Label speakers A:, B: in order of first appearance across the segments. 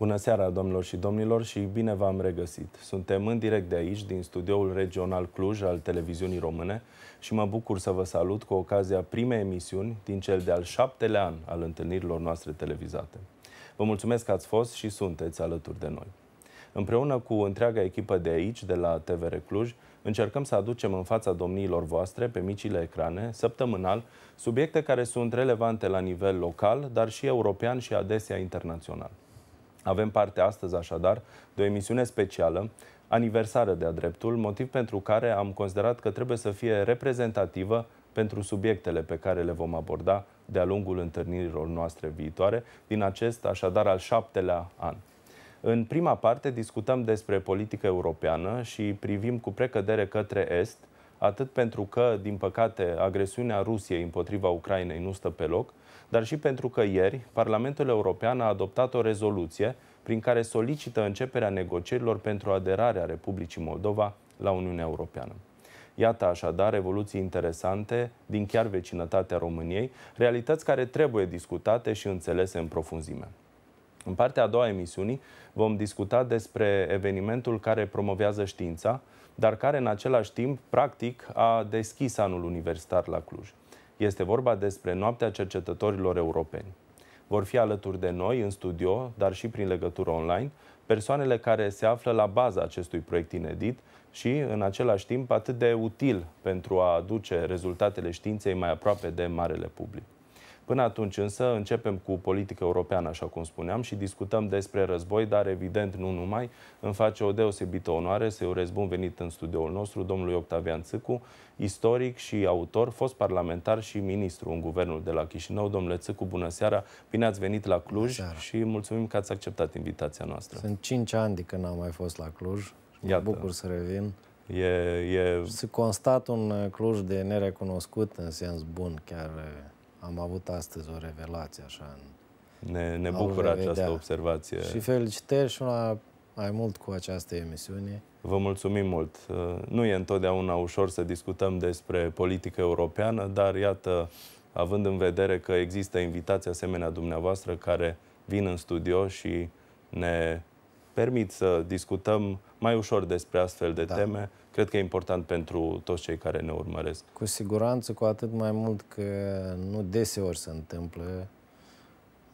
A: Bună seara, domnilor și domnilor, și bine v-am regăsit. Suntem în direct de aici, din studioul regional Cluj al televiziunii române și mă bucur să vă salut cu ocazia primei emisiuni din cel de-al șaptelea an al întâlnirilor noastre televizate. Vă mulțumesc că ați fost și sunteți alături de noi. Împreună cu întreaga echipă de aici, de la TVR Cluj, încercăm să aducem în fața domniilor voastre, pe micile ecrane, săptămânal, subiecte care sunt relevante la nivel local, dar și european și adesea internațional. Avem parte astăzi, așadar, de o emisiune specială, aniversară de-a dreptul, motiv pentru care am considerat că trebuie să fie reprezentativă pentru subiectele pe care le vom aborda de-a lungul întâlnirilor noastre viitoare, din acest, așadar, al șaptelea an. În prima parte discutăm despre politică europeană și privim cu precădere către Est, atât pentru că, din păcate, agresiunea Rusiei împotriva Ucrainei nu stă pe loc, dar și pentru că ieri Parlamentul European a adoptat o rezoluție prin care solicită începerea negocierilor pentru aderarea Republicii Moldova la Uniunea Europeană. Iată așadar evoluții interesante din chiar vecinătatea României, realități care trebuie discutate și înțelese în profunzime. În partea a doua a emisiunii vom discuta despre evenimentul care promovează știința, dar care în același timp, practic, a deschis anul universitar la Cluj. Este vorba despre Noaptea Cercetătorilor Europeni. Vor fi alături de noi în studio, dar și prin legătură online, persoanele care se află la baza acestui proiect inedit și, în același timp, atât de util pentru a aduce rezultatele științei mai aproape de marele public. Până atunci însă începem cu politică europeană, așa cum spuneam, și discutăm despre război, dar evident nu numai. Îmi face o deosebită onoare să-i urez bun venit în studioul nostru domnului Octavian Țâcu, istoric și autor, fost parlamentar și ministru în guvernul de la Chișinău. Domnule Țâcu, bună seara! Bine ați venit la Cluj și mulțumim că ați acceptat invitația noastră.
B: Sunt cinci ani de când am mai fost la Cluj. Mă Iată. bucur să revin.
A: E, e...
B: Să constat un Cluj de nerecunoscut în sens bun, chiar am avut astăzi o revelație așa.
A: În, ne, ne bucură această observație.
B: Și felicitări și una mai mult cu această emisiune.
A: Vă mulțumim mult. Uh, nu e întotdeauna ușor să discutăm despre politică europeană, dar iată, având în vedere că există invitații asemenea dumneavoastră care vin în studio și ne permit să discutăm mai ușor despre astfel de da. teme, cred că e important pentru toți cei care ne urmăresc.
B: Cu siguranță, cu atât mai mult că nu deseori se întâmplă.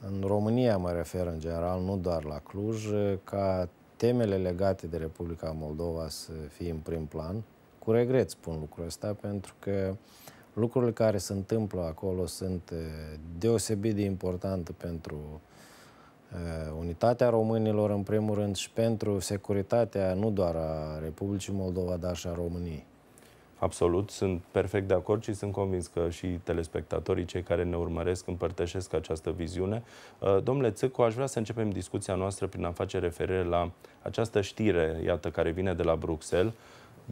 B: În România mă refer în general, nu doar la Cluj, ca temele legate de Republica Moldova să fie în prim plan. Cu regret spun lucrul ăsta, pentru că lucrurile care se întâmplă acolo sunt deosebit de importante pentru Uh, unitatea românilor, în primul rând, și pentru securitatea nu doar a Republicii Moldova, dar și a României.
A: Absolut, sunt perfect de acord și sunt convins că și telespectatorii, cei care ne urmăresc, împărtășesc această viziune. Uh, domnule Țâcu, aș vrea să începem discuția noastră prin a face referire la această știre, iată, care vine de la Bruxelles.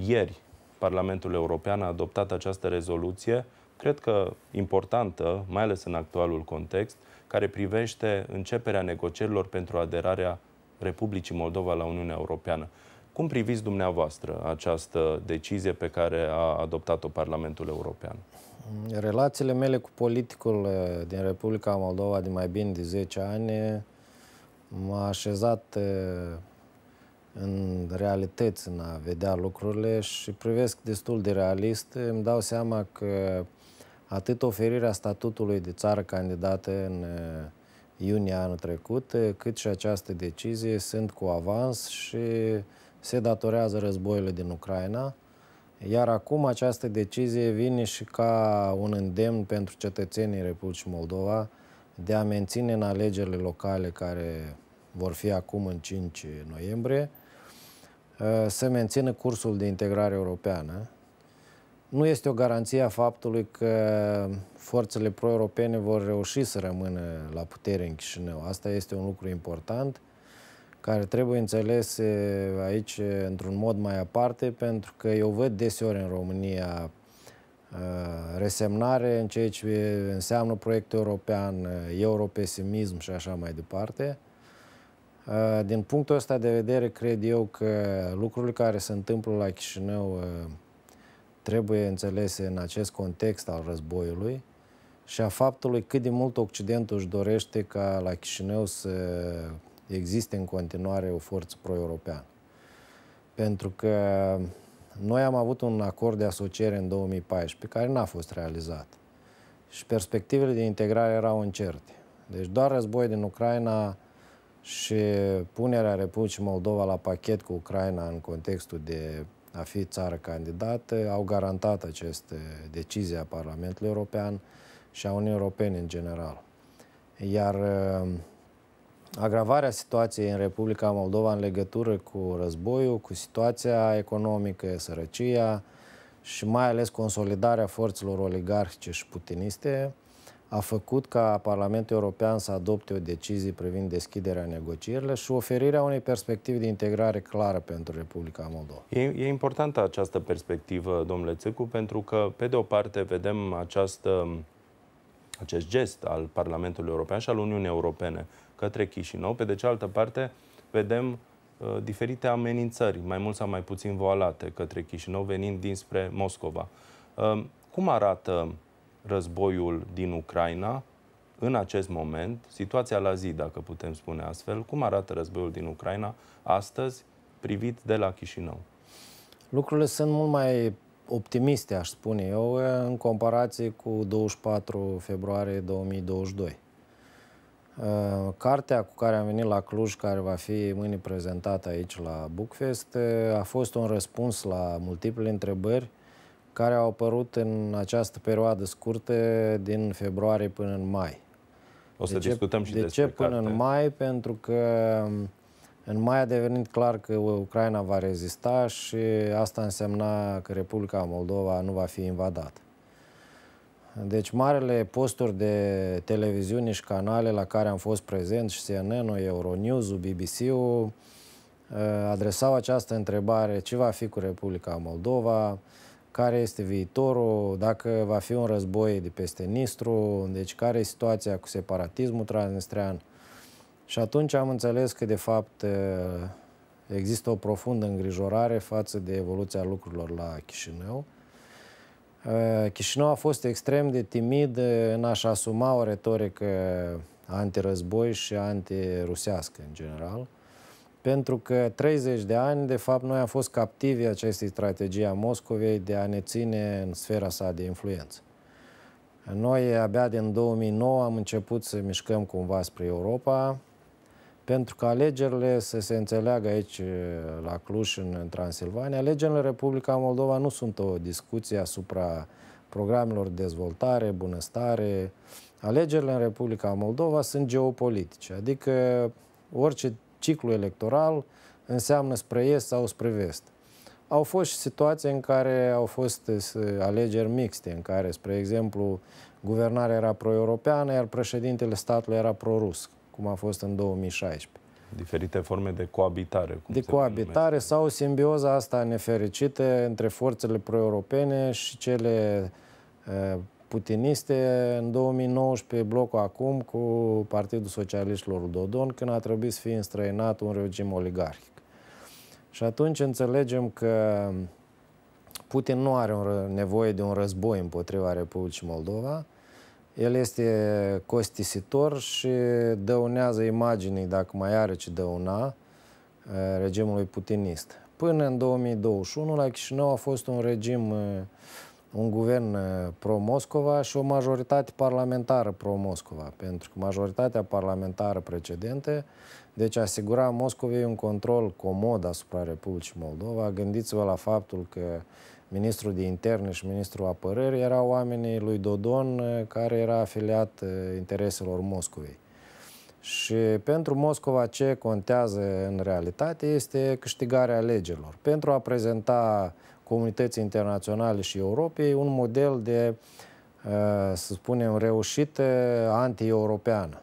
A: Ieri, Parlamentul European a adoptat această rezoluție, cred că importantă, mai ales în actualul context, care privește începerea negocierilor pentru aderarea Republicii Moldova la Uniunea Europeană. Cum priviți dumneavoastră această decizie pe care a adoptat-o Parlamentul European?
B: Relațiile mele cu politicul eh, din Republica Moldova de mai bine de 10 ani m-a așezat eh, în realități, în a vedea lucrurile și privesc destul de realist. Îmi dau seama că atât oferirea statutului de țară candidată în uh, iunie anul trecut, uh, cât și această decizie sunt cu avans și se datorează războiului din Ucraina. Iar acum această decizie vine și ca un îndemn pentru cetățenii Republicii Moldova de a menține în alegerile locale care vor fi acum în 5 noiembrie, uh, să mențină cursul de integrare europeană, nu este o garanție a faptului că forțele pro-europene vor reuși să rămână la putere în Chișinău. Asta este un lucru important care trebuie înțeles aici într-un mod mai aparte, pentru că eu văd deseori în România resemnare în ceea ce înseamnă proiectul european, europesimism și așa mai departe. Din punctul ăsta de vedere, cred eu că lucrurile care se întâmplă la Chișinău trebuie înțelese în acest context al războiului și a faptului cât de mult Occidentul își dorește ca la Chișinău să existe în continuare o forță pro-europeană. Pentru că noi am avut un acord de asociere în 2014 care n-a fost realizat și perspectivele de integrare erau incerte. Deci doar război din Ucraina și punerea Republicii Moldova la pachet cu Ucraina în contextul de a fi țară candidată au garantat aceste decizii a Parlamentului European și a Uniunii Europene în general. Iar uh, agravarea situației în Republica Moldova în legătură cu războiul, cu situația economică, sărăcia și mai ales consolidarea forțelor oligarhice și putiniste, a făcut ca Parlamentul European să adopte o decizie privind deschiderea negocierilor și oferirea unei perspective de integrare clară pentru Republica Moldova.
A: E, e importantă această perspectivă, domnule Țecu, pentru că, pe de o parte, vedem această, acest gest al Parlamentului European și al Uniunii Europene către Chișinău, pe de cealaltă parte, vedem uh, diferite amenințări, mai mult sau mai puțin voalate, către Chișinău, venind dinspre Moscova. Uh, cum arată războiul din Ucraina în acest moment, situația la zi, dacă putem spune astfel, cum arată războiul din Ucraina astăzi, privit de la Chișinău?
B: Lucrurile sunt mult mai optimiste, aș spune eu, în comparație cu 24 februarie 2022. Uh, cartea cu care am venit la Cluj, care va fi mâine prezentată aici la Bookfest, uh, a fost un răspuns la multiple întrebări care au apărut în această perioadă scurtă din februarie până în mai.
A: O să de discutăm
B: ce,
A: și
B: de
A: despre
B: ce până
A: carte.
B: în mai? Pentru că um, în mai a devenit clar că Ucraina va rezista și asta însemna că Republica Moldova nu va fi invadată. Deci marele posturi de televiziune și canale la care am fost prezent și CNN-ul, Euronews-ul, BBC-ul uh, adresau această întrebare ce va fi cu Republica Moldova, care este viitorul, dacă va fi un război de peste Nistru, deci care e situația cu separatismul transnistrean. Și atunci am înțeles că, de fapt, există o profundă îngrijorare față de evoluția lucrurilor la Chișinău. Chișinău a fost extrem de timid în a-și asuma o retorică antirăzboi și antirusească în general pentru că 30 de ani, de fapt, noi am fost captivi acestei strategii a Moscovei de a ne ține în sfera sa de influență. Noi, abia din 2009, am început să mișcăm cumva spre Europa, pentru că alegerile, să se înțeleagă aici la Cluj, în Transilvania, alegerile în Republica Moldova nu sunt o discuție asupra programelor de dezvoltare, bunăstare. Alegerile în Republica Moldova sunt geopolitice, adică orice ciclu electoral înseamnă spre est sau spre vest. Au fost și situații în care au fost alegeri mixte, în care, spre exemplu, guvernarea era pro-europeană, iar președintele statului era pro-rus, cum a fost în 2016.
A: Diferite forme de coabitare.
B: Cum de coabitare sau simbioza asta nefericită între forțele pro-europene și cele uh, putiniste în 2019 blocul acum cu Partidul Socialiștilor Dodon când a trebuit să fie înstrăinat un regim oligarhic. Și atunci înțelegem că Putin nu are un, nevoie de un război împotriva Republicii Moldova. El este costisitor și dăunează imaginii, dacă mai are ce dăuna, eh, regimului putinist. Până în 2021, la Chișinău a fost un regim uh, un guvern uh, pro-Moscova și o majoritate parlamentară pro-Moscova, pentru că majoritatea parlamentară precedentă, deci asigura Moscovei un control comod asupra Republicii Moldova. Gândiți-vă la faptul că ministrul de interne și ministrul apărării erau oamenii lui Dodon, uh, care era afiliat uh, intereselor Moscovei. Și pentru Moscova ce contează în realitate este câștigarea alegerilor. Pentru a prezenta comunității internaționale și Europei un model de, uh, să spunem, reușită anti-europeană.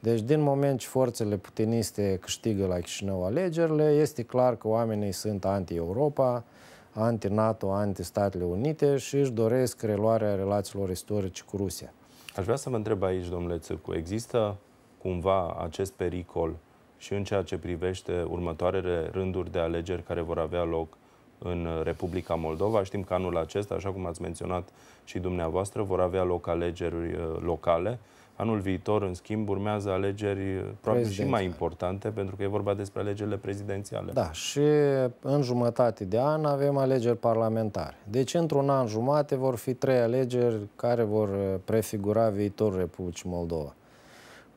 B: Deci, din moment ce forțele putiniste câștigă la Chișinău alegerile, este clar că oamenii sunt anti-Europa, anti-NATO, anti-Statele Unite și își doresc reluarea relațiilor istorice cu Rusia.
A: Aș vrea să vă întreb aici, domnule Țârcu, există cumva acest pericol și în ceea ce privește următoarele rânduri de alegeri care vor avea loc în Republica Moldova. Știm că anul acesta, așa cum ați menționat și dumneavoastră, vor avea loc alegeri uh, locale. Anul viitor, în schimb, urmează alegeri probabil și mai importante, pentru că e vorba despre alegerile prezidențiale.
B: Da, și în jumătate de an avem alegeri parlamentare. Deci, într-un an jumate vor fi trei alegeri care vor prefigura viitorul Republicii Moldova.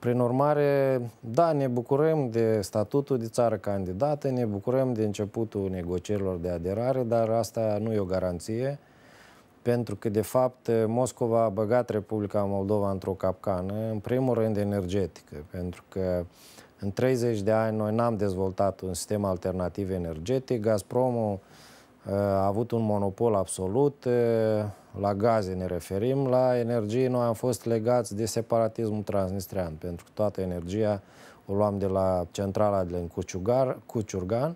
B: Prin urmare, da, ne bucurăm de statutul de țară candidată, ne bucurăm de începutul negocierilor de aderare, dar asta nu e o garanție pentru că, de fapt, Moscova a băgat Republica Moldova într-o capcană, în primul rând energetică, pentru că în 30 de ani noi n-am dezvoltat un sistem alternativ energetic. Gazpromul uh, a avut un monopol absolut, uh, la gaze ne referim, la energie noi am fost legați de separatismul transnistrian, pentru că toată energia o luam de la centrala din Cuciurgan,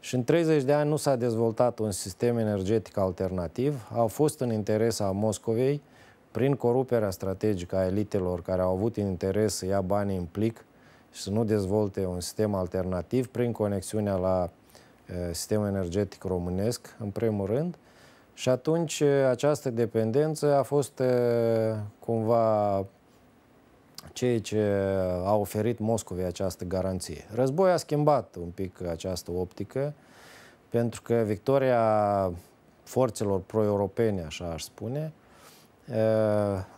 B: și în 30 de ani nu s-a dezvoltat un sistem energetic alternativ. Au fost în interes a Moscovei, prin coruperea strategică a elitelor care au avut interes să ia banii în plic și să nu dezvolte un sistem alternativ, prin conexiunea la e, sistemul energetic românesc, în primul rând. Și atunci această dependență a fost e, cumva ceea ce a oferit Moscovei această garanție. Războiul a schimbat un pic această optică, pentru că victoria forțelor pro-europene, așa aș spune,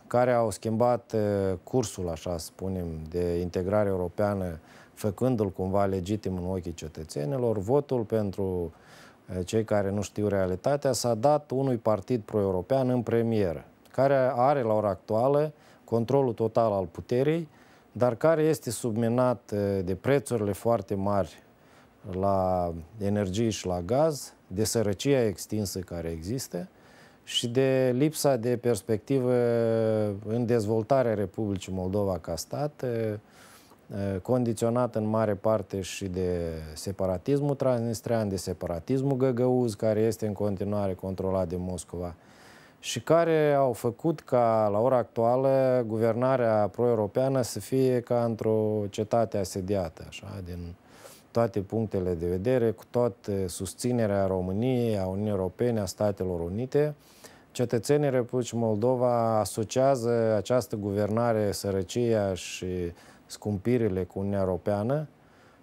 B: care au schimbat cursul, așa spunem, de integrare europeană, făcându-l cumva legitim în ochii cetățenilor, votul pentru cei care nu știu realitatea s-a dat unui partid pro-european în premieră, care are la ora actuală controlul total al puterii, dar care este subminat eh, de prețurile foarte mari la energie și la gaz, de sărăcia extinsă care există și de lipsa de perspectivă în dezvoltarea Republicii Moldova ca stat, eh, eh, condiționat în mare parte și de separatismul transnistrian, de separatismul găgăuz, care este în continuare controlat de Moscova, și care au făcut ca, la ora actuală, guvernarea pro-europeană să fie ca într-o cetate asediată, așa, din toate punctele de vedere, cu toată susținerea României, a Uniunii Europene, a Statelor Unite. Cetățenii Republicii Moldova asociază această guvernare, sărăcia și scumpirile cu Uniunea Europeană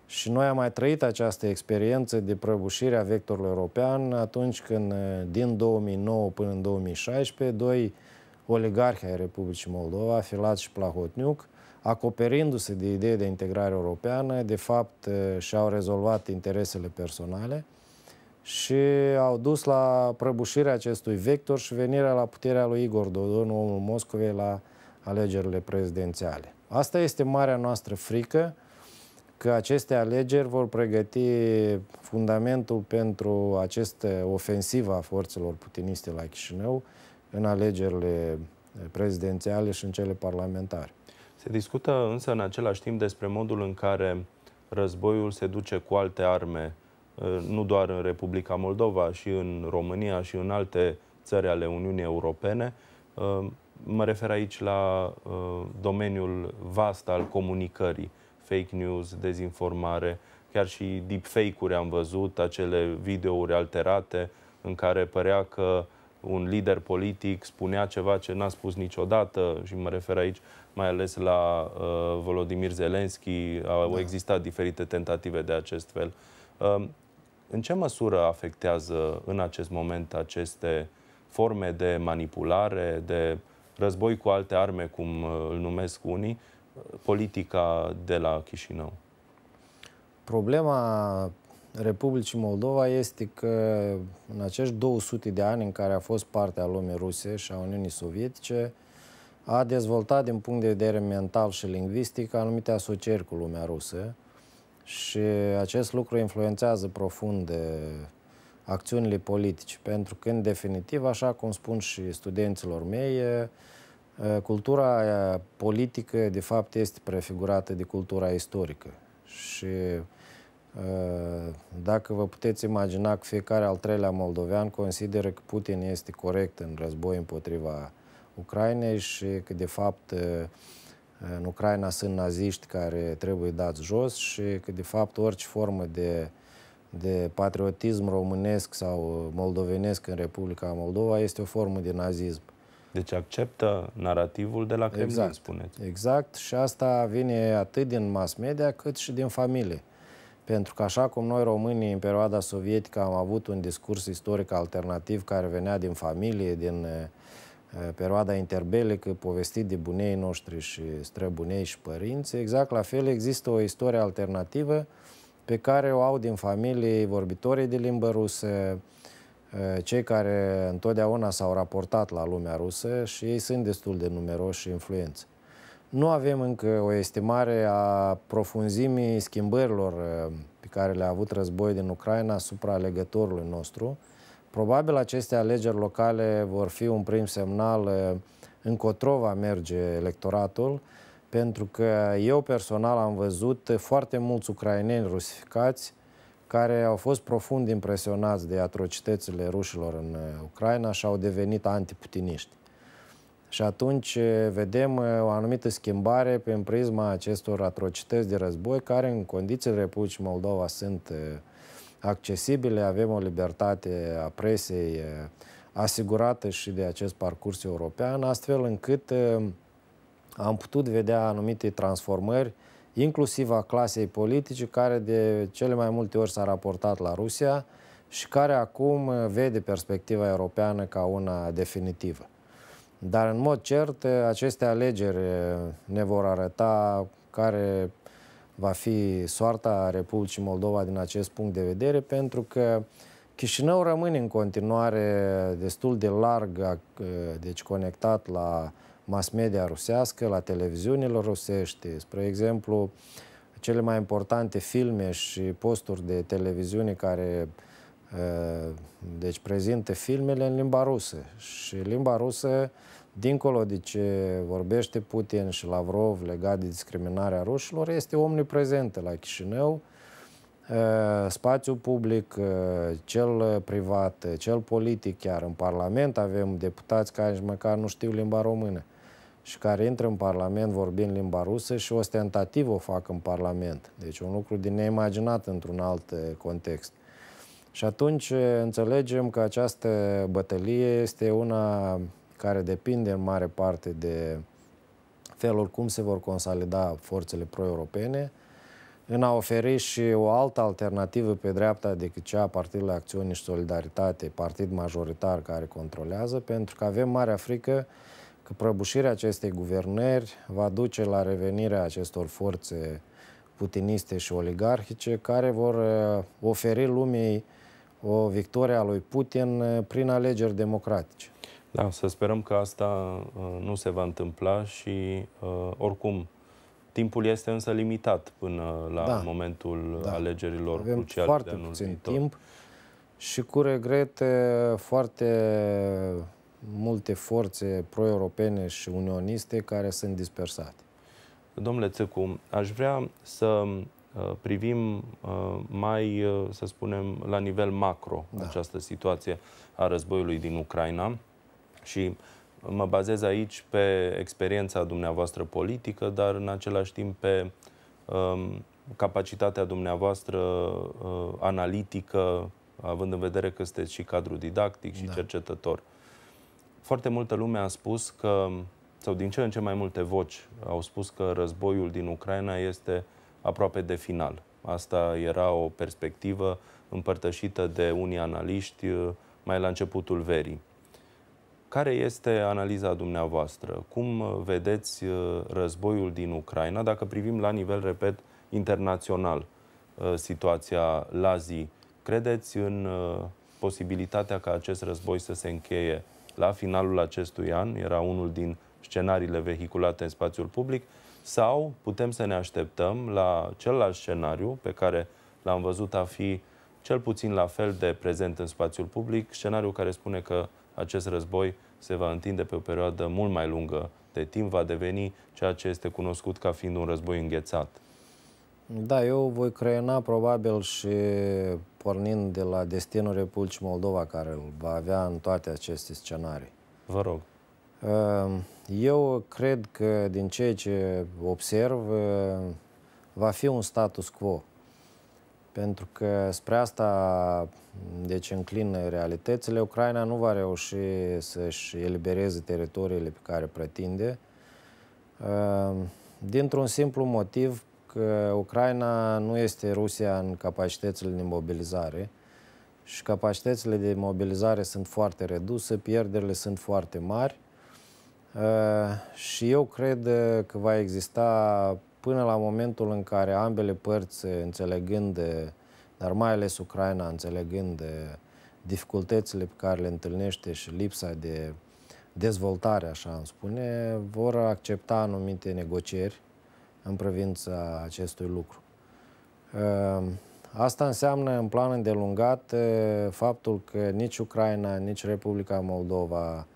B: și noi am mai trăit această experiență de prăbușire a vectorului european atunci când, eh, din 2009 până în 2016, doi oligarhi ai Republicii Moldova, Filat și Plahotniuc, acoperindu-se de idee de integrare europeană, de fapt eh, și-au rezolvat interesele personale și au dus la prăbușirea acestui vector și venirea la puterea lui Igor Dodon, omul Moscovei, la alegerile prezidențiale. Asta este marea noastră frică, că aceste alegeri vor pregăti fundamentul pentru această ofensivă a forțelor putiniste la Chișinău în alegerile prezidențiale și în cele parlamentare.
A: Se discută însă în același timp despre modul în care războiul se duce cu alte arme, nu doar în Republica Moldova, și în România și în alte țări ale Uniunii Europene. Mă refer aici la domeniul vast al comunicării fake news, dezinformare, chiar și deepfake-uri am văzut, acele videouri alterate în care părea că un lider politic spunea ceva ce n-a spus niciodată și mă refer aici mai ales la uh, Volodymyr Zelensky, au da. existat diferite tentative de acest fel. Uh, în ce măsură afectează în acest moment aceste forme de manipulare, de război cu alte arme, cum uh, îl numesc unii, politica de la Chișinău?
B: Problema Republicii Moldova este că în acești 200 de ani în care a fost parte a lumii ruse și a Uniunii Sovietice, a dezvoltat din punct de vedere mental și lingvistic anumite asocieri cu lumea rusă și acest lucru influențează profund acțiunile politice, pentru că, în definitiv, așa cum spun și studenților mei, Eh, cultura politică, de fapt, este prefigurată de cultura istorică. Și eh, dacă vă puteți imagina că fiecare al treilea moldovean consideră că Putin este corect în război împotriva Ucrainei și că, de fapt, eh, în Ucraina sunt naziști care trebuie dați jos și că, de fapt, orice formă de, de patriotism românesc sau moldovenesc în Republica Moldova este o formă de nazism.
A: Deci acceptă narativul de la Kremlin,
B: exact.
A: spuneți.
B: Exact și asta vine atât din mass media cât și din familie. Pentru că așa cum noi românii în perioada sovietică am avut un discurs istoric alternativ care venea din familie, din uh, perioada interbelică, povestit de bunei noștri și străbunei și părinți, exact la fel există o istorie alternativă pe care o au din familie vorbitorii de limbă rusă, cei care întotdeauna s-au raportat la lumea rusă și ei sunt destul de numeroși și influenți. Nu avem încă o estimare a profunzimii schimbărilor pe care le-a avut război din Ucraina asupra legătorului nostru. Probabil aceste alegeri locale vor fi un prim semnal încotro va merge electoratul, pentru că eu personal am văzut foarte mulți ucraineni rusificați care au fost profund impresionați de atrocitățile rușilor în uh, Ucraina și au devenit antiputiniști. Și atunci uh, vedem uh, o anumită schimbare prin prisma acestor atrocități de război, care în condițiile Republicii Moldova sunt accesibile, avem o libertate a presei asigurată și de acest parcurs european, astfel încât am putut vedea anumite transformări, inclusiv a clasei politice, care de cele mai multe ori s-a raportat la Rusia și care acum vede perspectiva europeană ca una definitivă. Dar, în mod cert, aceste alegeri ne vor arăta care va fi soarta Republicii Moldova din acest punct de vedere, pentru că Chișinău rămâne în continuare destul de larg, deci conectat la mass media rusească, la televiziunile rusești. Spre exemplu, cele mai importante filme și posturi de televiziune care uh, deci prezintă filmele în limba rusă. Și limba rusă, dincolo de ce vorbește Putin și Lavrov legat de discriminarea rușilor, este omniprezentă la Chișinău, uh, spațiul public, uh, cel privat, cel politic, chiar în Parlament avem deputați care nici măcar nu știu limba română și care intră în Parlament vorbind limba rusă și ostentativ o fac în Parlament. Deci un lucru din neimaginat într-un alt eh, context. Și atunci eh, înțelegem că această bătălie este una care depinde în mare parte de felul cum se vor consolida forțele pro-europene, în a oferi și o altă alternativă pe dreapta decât cea a Partidului Acțiune și Solidaritate, partid majoritar care controlează, pentru că avem mare frică că prăbușirea acestei guvernări va duce la revenirea acestor forțe putiniste și oligarhice care vor uh, oferi lumii o victorie a lui Putin uh, prin alegeri democratice.
A: Da, să sperăm că asta uh, nu se va întâmpla și oricum timpul este însă limitat până la da, momentul da. alegerilor
B: Avem
A: cruciale
B: foarte
A: de anul
B: puțin
A: viitor.
B: timp și cu regrete foarte multe forțe pro-europene și unioniste care sunt dispersate.
A: Domnule Țăcu, aș vrea să uh, privim uh, mai, uh, să spunem, la nivel macro da. această situație a războiului din Ucraina și mă bazez aici pe experiența dumneavoastră politică, dar în același timp pe um, capacitatea dumneavoastră analitică, având în vedere că sunteți și cadru didactic și da. cercetător. Foarte multă lume a spus că, sau din ce în ce mai multe voci au spus că războiul din Ucraina este aproape de final. Asta era o perspectivă împărtășită de unii analiști uh, mai la începutul verii. Care este analiza dumneavoastră? Cum vedeți uh, războiul din Ucraina, dacă privim la nivel, repet, internațional uh, situația la zi? Credeți în posibilitatea ca acest război să se încheie la finalul acestui an, era unul din scenariile vehiculate în spațiul public, sau putem să ne așteptăm la celălalt scenariu pe care l-am văzut a fi cel puțin la fel de prezent în spațiul public, scenariu care spune că acest război se va întinde pe o perioadă mult mai lungă de timp, va deveni ceea ce este cunoscut ca fiind un război înghețat.
B: Da, eu voi creiona probabil și pornind de la destinul Republicii Moldova care îl va avea în toate aceste scenarii.
A: Vă rog.
B: Ehm, eu cred că din ceea ce observ va fi un status quo. Pentru că spre asta deci înclină realitățile. Ucraina nu va reuși să-și elibereze teritoriile pe care pretinde. Uh, dintr-un simplu motiv că Ucraina nu este Rusia în capacitățile de mobilizare și capacitățile de mobilizare sunt foarte reduse, pierderile sunt foarte mari. Uh, și eu cred că va exista până la momentul în care ambele părți înțelegând, dar mai ales Ucraina înțelegând dificultățile pe care le întâlnește și lipsa de dezvoltare, așa îmi spune, vor accepta anumite negocieri în privința acestui lucru. Ehm, asta înseamnă în plan îndelungat faptul că nici Ucraina, nici Republica Moldova,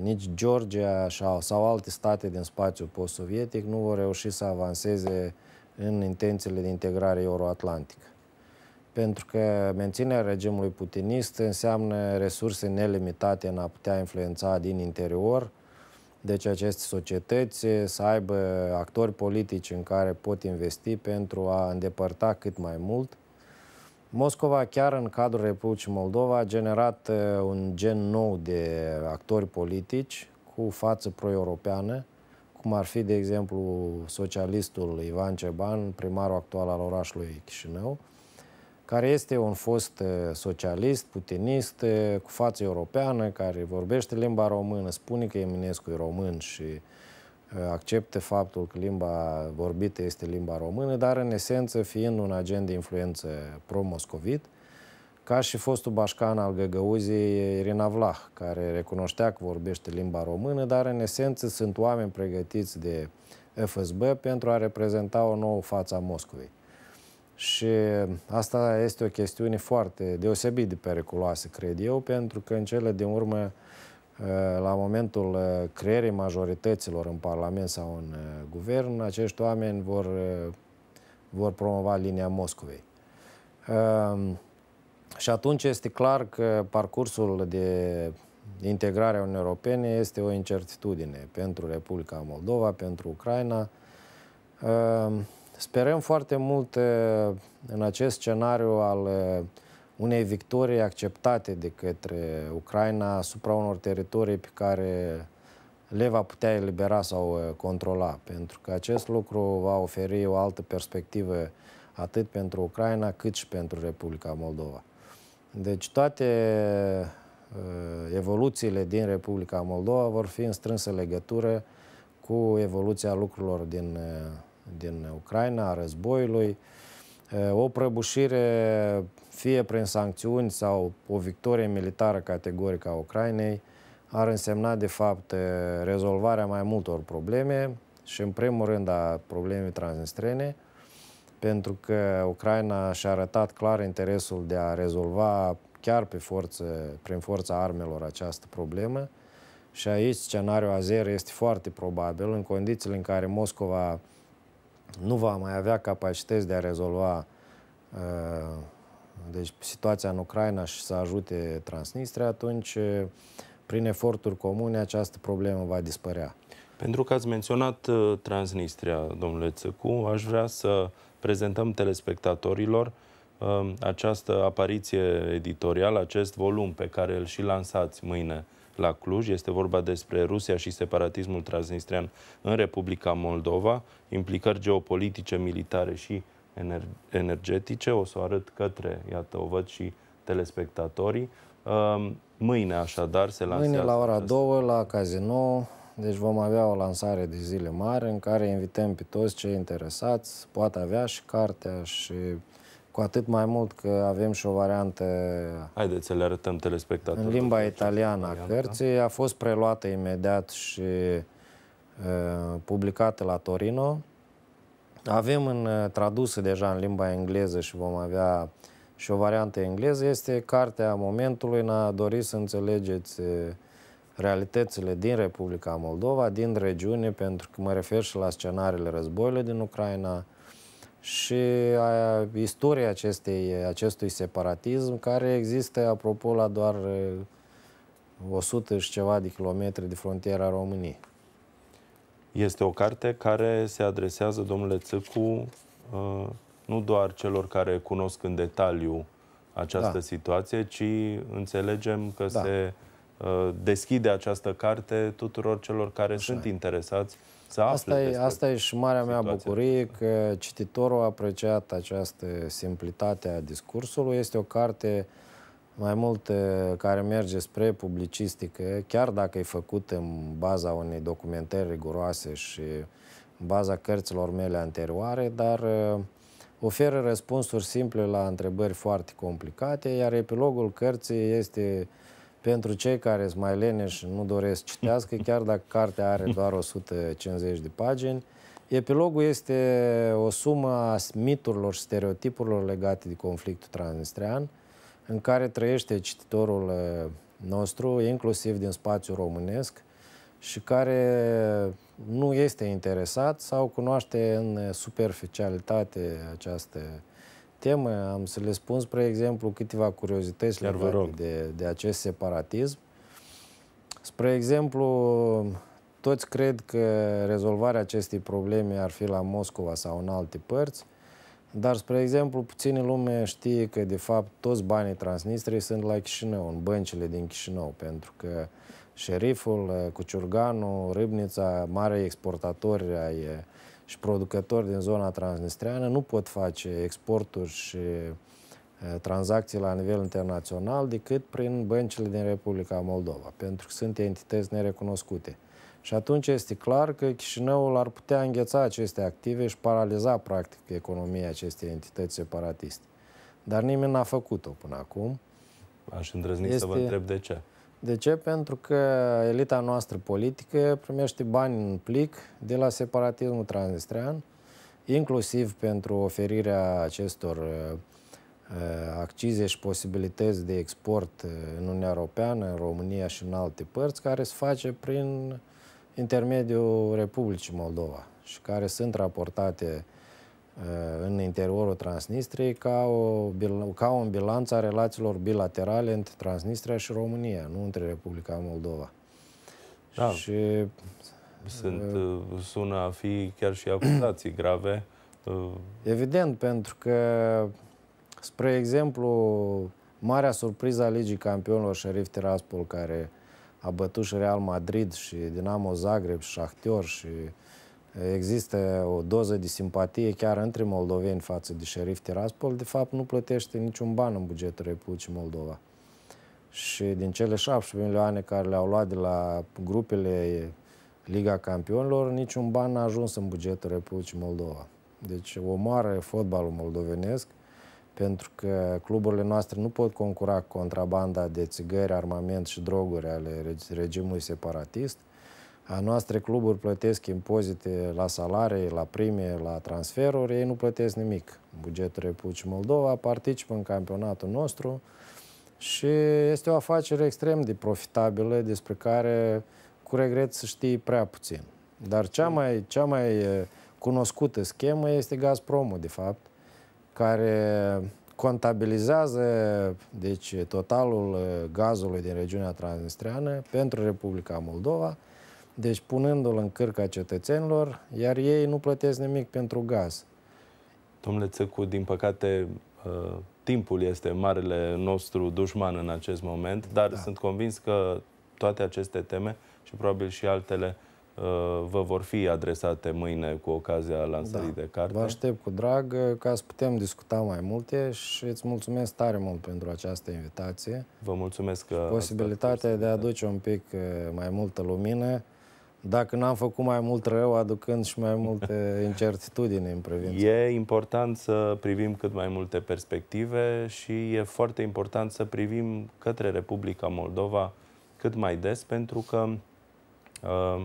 B: nici Georgia sau alte state din spațiul post-sovietic nu vor reuși să avanseze în intențiile de integrare euroatlantică. Pentru că menținerea regimului putinist înseamnă resurse nelimitate în a putea influența din interior, deci aceste societăți să aibă actori politici în care pot investi pentru a îndepărta cât mai mult. Moscova, chiar în cadrul Republicii Moldova, a generat uh, un gen nou de actori politici cu față pro-europeană, cum ar fi, de exemplu, socialistul Ivan Ceban, primarul actual al orașului Chișinău, care este un fost uh, socialist, putinist, uh, cu față europeană, care vorbește limba română, spune că Eminescu e român și uh, accepte faptul că limba vorbită este limba română, dar în esență fiind un agent de influență pro-moscovit, ca și fostul bașcan al Găgăuzii Irina Vlah, care recunoștea că vorbește limba română, dar în esență sunt oameni pregătiți de FSB pentru a reprezenta o nouă față a Moscovei. Și asta este o chestiune foarte deosebit de periculoasă, cred eu, pentru că în cele din urmă, uh, la momentul uh, creierii majorităților în Parlament sau în uh, Guvern, acești oameni vor, vor promova linia Moscovei. Și atunci este clar că parcursul de integrare a Uniunii Europene este o incertitudine pentru Republica Moldova, pentru Ucraina. Sperăm foarte mult în acest scenariu al unei victorii acceptate de către Ucraina asupra unor teritorii pe care le va putea elibera sau controla, pentru că acest lucru va oferi o altă perspectivă atât pentru Ucraina cât și pentru Republica Moldova. Deci toate evoluțiile din Republica Moldova vor fi în strânsă legătură cu evoluția lucrurilor din din Ucraina, a războiului, o prăbușire fie prin sancțiuni sau o victorie militară categorică a Ucrainei ar însemna de fapt rezolvarea mai multor probleme și în primul rând a problemei transnistrene, pentru că Ucraina și-a arătat clar interesul de a rezolva chiar pe forță, prin forța armelor această problemă. Și aici scenariul azer este foarte probabil în condițiile în care Moscova nu va mai avea capacități de a rezolva uh, deci, situația în Ucraina și să ajute Transnistria, atunci, uh, prin eforturi comune, această problemă va dispărea.
A: Pentru că ați menționat uh, Transnistria, domnule Țăcu, aș vrea să prezentăm telespectatorilor această apariție editorială, acest volum pe care îl și lansați mâine la Cluj. Este vorba despre Rusia și separatismul transnistrian în Republica Moldova, implicări geopolitice, militare și ener- energetice. O să o arăt către, iată, o văd și telespectatorii. Um, mâine, așadar, se lansează...
B: Mâine la ora 2 la Casino, deci vom avea o lansare de zile mari în care invităm pe toți cei interesați, poate avea și cartea și cu atât mai mult că avem și o variantă
A: Haideți să le arătăm telespectatorilor.
B: În limba italiană a cărții. A fost preluată imediat și uh, publicată la Torino. Avem în, uh, tradusă deja în limba engleză și vom avea și o variantă engleză. Este cartea momentului. Ne-a dorit să înțelegeți uh, realitățile din Republica Moldova, din regiune, pentru că mă refer și la scenariile războiului din Ucraina, și a, istoria acestei, acestui separatism, care există, apropo, la doar 100 și ceva de kilometri de frontiera României.
A: Este o carte care se adresează, domnule Țâcu, nu doar celor care cunosc în detaliu această
B: Da.
A: situație, ci înțelegem că
B: Da.
A: se uh, deschide această carte tuturor celor care sunt interesați să afle
B: Asta e,
A: despre
B: asta e și marea mea
A: situația.
B: bucurie că cititorul a apreciat această simplitate a discursului. Este o carte mai mult eh, care merge spre publicistică, chiar dacă e făcută în baza unei documentări riguroase și în baza cărților mele anterioare, dar eh, oferă răspunsuri simple la întrebări foarte complicate, iar epilogul cărții este pentru cei care sunt mai leneși și nu doresc citească, chiar dacă cartea are doar 150 de pagini, epilogul este o sumă a miturilor și stereotipurilor legate de conflictul transnistrean, în care trăiește cititorul eh, nostru, inclusiv din spațiul românesc, și care nu este interesat sau cunoaște în superficialitate această temă. Am să le spun, spre exemplu, câteva curiozități
A: Chiar vă
B: legate
A: rog.
B: de, de acest separatism. Spre exemplu, toți cred că rezolvarea acestei probleme ar fi la Moscova sau în alte părți, dar, spre exemplu, puțini lume știe că, de fapt, toți banii Transnistriei sunt la Chișinău, în băncile din Chișinău, pentru că șeriful, Cuciurganu, Râbnița, mari exportatori ai, și producători din zona transnistreană nu pot face exporturi și e, tranzacții la nivel internațional decât prin băncile din Republica Moldova, pentru că sunt entități nerecunoscute. Și atunci este clar că Chișinăul ar putea îngheța aceste active și paraliza, practic, economia acestei entități separatiste. Dar nimeni n-a făcut-o până acum.
A: Aș îndrăzni să vă
B: Este-
A: întreb de ce.
B: De ce? Pentru că elita noastră politică primește bani în plic de la separatismul transnistrean, inclusiv pentru oferirea acestor uh, uh, accize și posibilități de export uh, în Uniunea Europeană, în România și în alte părți, care se face prin intermediul Republicii Moldova și care sunt raportate uh, în interiorul Transnistriei ca, o, bil- ca un bilanț a relațiilor bilaterale între Transnistria și România, nu între Republica Moldova.
A: Da.
B: Și
A: Sunt, uh, sună a fi chiar și acuzații grave. Uh,
B: Evident, pentru că, spre exemplu, marea surpriză a Ligii Campionilor Sheriff Tiraspol, care a bătut și Real Madrid și Dinamo Zagreb și Shakhtyor și există o doză de simpatie chiar între moldoveni față de Sheriff Tiraspol, de fapt nu plătește niciun ban în bugetul Republicii Moldova. Și din cele 17 milioane care le-au luat de la grupele Liga Campionilor, niciun ban n-a ajuns în bugetul Republicii Moldova. Deci omoară fotbalul moldovenesc pentru că cluburile noastre nu pot concura cu contrabanda de țigări, armament și droguri ale reg- regimului separatist. A noastre cluburi plătesc impozite la salarii, la prime, la transferuri, ei nu plătesc nimic. Bugetul Republicii Moldova participă în campionatul nostru și este o afacere extrem de profitabilă despre care cu regret să știi prea puțin. Dar cea mai, cea mai eh, cunoscută schemă este Gazpromul, de fapt, care contabilizează deci, totalul eh, gazului din regiunea transnistreană pentru Republica Moldova, deci punându-l în cârca cetățenilor, iar ei nu plătesc nimic pentru gaz.
A: Domnule Țăcu, din păcate, uh, timpul este marele nostru dușman în acest moment, dar da. sunt convins că toate aceste teme și probabil și altele uh, vă vor fi adresate mâine cu ocazia lansării de carte.
B: Da. Vă aștept cu drag eh, ca să putem discuta mai multe și îți mulțumesc tare mult pentru această invitație.
A: Vă mulțumesc că ați
B: Posibilitatea de a aduce un pic eh, mai multă lumină, dacă n-am făcut mai mult rău, aducând și mai multe incertitudini în privință.
A: E important să privim cât mai multe perspective și e foarte important să privim către Republica Moldova cât mai des, pentru că uh,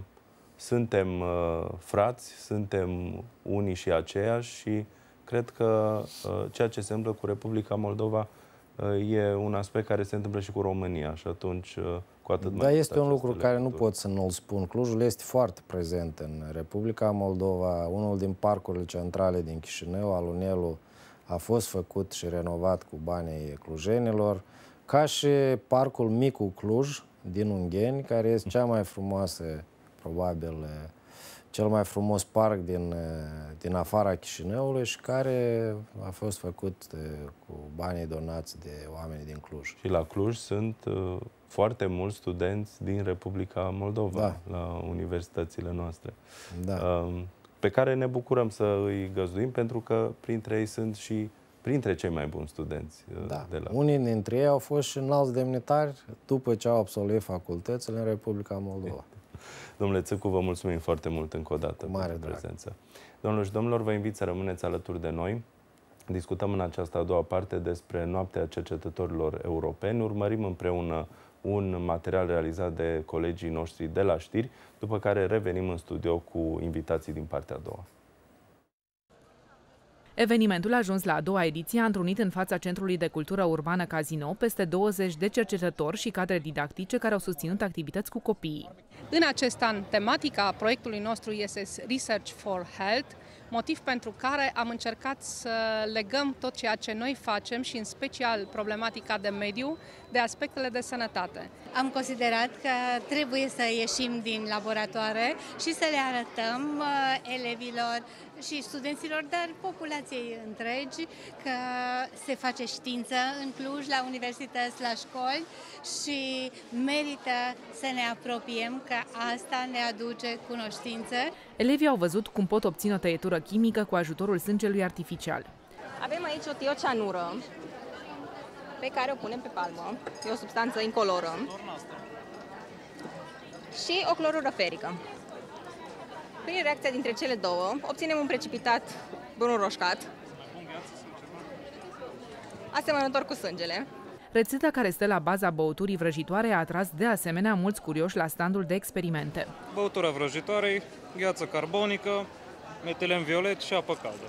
A: suntem uh, frați, suntem unii și aceiași și cred că uh, ceea ce se întâmplă cu Republica Moldova uh, e un aspect care se întâmplă și cu România și atunci uh, cu atât mai
B: Dar
A: mult
B: este un
A: această
B: lucru care nu
A: legătură.
B: pot să nu-l spun. Clujul este foarte prezent în Republica Moldova. Unul din parcurile centrale din Chișinău, Alunelu, a fost făcut și renovat cu banii clujenilor, ca și parcul Micu Cluj din Ungheni, care este cea mai frumoasă, probabil, cel mai frumos parc din, din afara Chișinăului și care a fost făcut de, cu banii donați de oameni din Cluj.
A: Și la Cluj sunt uh, foarte mulți studenți din Republica Moldova da. la universitățile noastre. Da. Uh, pe care ne bucurăm să îi găzduim pentru că printre ei sunt și printre cei mai buni studenți uh,
B: da.
A: de la...
B: Unii dintre ei au fost și înalți demnitari după ce au absolvit facultățile în Republica Moldova.
A: Domnule Țăcu, vă mulțumim foarte mult încă o dată
B: Mare
A: pentru prezență. Domnilor și domnilor, vă invit să rămâneți alături de noi. Discutăm în această a doua parte despre Noaptea Cercetătorilor Europeni. Urmărim împreună un material realizat de colegii noștri de la știri, după care revenim în studio cu invitații din partea a doua.
C: Evenimentul a ajuns la a doua ediție, a întrunit în fața Centrului de Cultură Urbană Casino peste 20 de cercetători și cadre didactice care au susținut activități cu copiii.
D: În acest an, tematica proiectului nostru este Research for Health, motiv pentru care am încercat să legăm tot ceea ce noi facem și în special problematica de mediu de aspectele de sănătate.
E: Am considerat că trebuie să ieșim din laboratoare și să le arătăm uh, elevilor și studenților, dar populației întregi, că se face știință în Cluj, la universități, la școli și merită să ne apropiem, că asta ne aduce cunoștință.
C: Elevii au văzut cum pot obține o tăietură chimică cu ajutorul sângelui artificial.
F: Avem aici o tiocianură pe care o punem pe palmă. E o substanță incoloră. Și o clorură ferică. Prin reacția dintre cele două, obținem un precipitat brun roșcat, asemănător cu sângele.
C: Rețeta care stă la baza băuturii vrăjitoare a atras de asemenea mulți curioși la standul de experimente.
G: Băutura vrăjitoarei, gheață carbonică, metilen violet și apă caldă.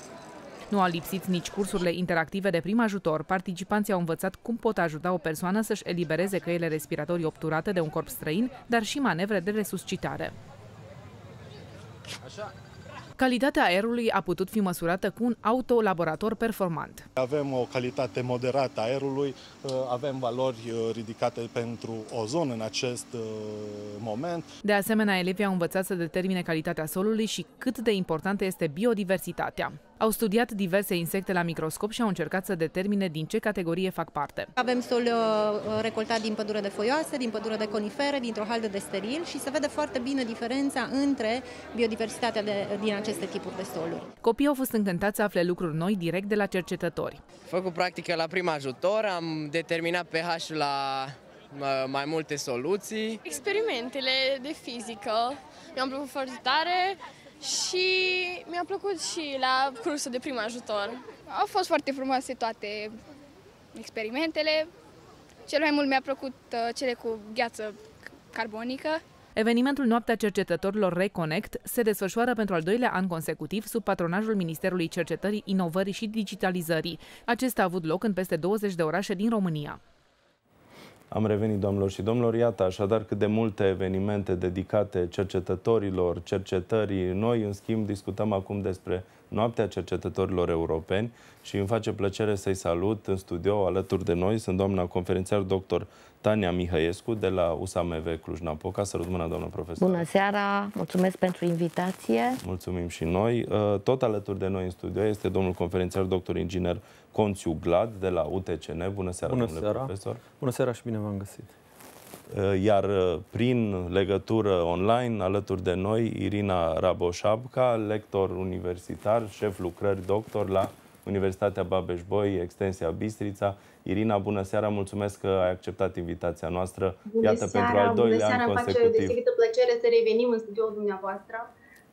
C: Nu au lipsit nici cursurile interactive de prim ajutor. Participanții au învățat cum pot ajuta o persoană să-și elibereze căile respiratorii obturate de un corp străin, dar și manevre de resuscitare. Așa. Calitatea aerului a putut fi măsurată cu un autolaborator performant.
H: Avem o calitate moderată a aerului, uh, avem valori uh, ridicate pentru ozon în acest uh, moment.
C: De asemenea, elevii au învățat să determine calitatea solului și cât de importantă este biodiversitatea. Au studiat diverse insecte la microscop și au încercat să determine din ce categorie fac parte.
I: Avem sol uh, recoltat din pădure de foioase, din pădure de conifere, dintr-o halde de steril și se vede foarte bine diferența între biodiversitatea de, din aceste tipuri de soluri.
C: Copiii au fost încântați să afle lucruri noi direct de la cercetători.
J: Făcut practică la prim ajutor, am determinat pH-ul la mai multe soluții.
K: Experimentele de fizică mi-au plăcut foarte tare și mi-a plăcut și la cursul de prim ajutor. Au fost foarte frumoase toate experimentele. Cel mai mult mi-a plăcut uh, cele cu gheață carbonică.
C: Evenimentul Noaptea Cercetătorilor Reconnect se desfășoară pentru al doilea an consecutiv sub patronajul Ministerului Cercetării, Inovării și Digitalizării. Acesta a avut loc în peste 20 de orașe din România.
A: Am revenit, domnilor și domnilor. Iată, așadar, cât de multe evenimente dedicate cercetătorilor, cercetării. Noi, în schimb, discutăm acum despre Noaptea Cercetătorilor Europeni și îmi face plăcere să-i salut în studio alături de noi. Sunt doamna conferențiar doctor Tania Mihăiescu de la USAMV Cluj-Napoca. Să mâna, doamnă profesor.
L: Bună seara, mulțumesc pentru invitație.
A: Mulțumim și noi. Uh, tot alături de noi în studio este domnul conferențiar doctor inginer Conțiu Glad de la UTCN. Bună seara,
M: Bună
A: domnule
M: seara.
A: profesor.
M: Bună seara și bine v-am găsit.
A: Uh, iar uh, prin legătură online, alături de noi, Irina Raboșabca, lector universitar, șef lucrări, doctor la Universitatea Babeș-Bolyai, Extensia Bistrița. Irina, bună seara, mulțumesc că ai acceptat invitația noastră.
N: Bună Iată, seara, pentru al doilea bună seara, an consecutiv. Îmi face plăcere să revenim în studioul dumneavoastră.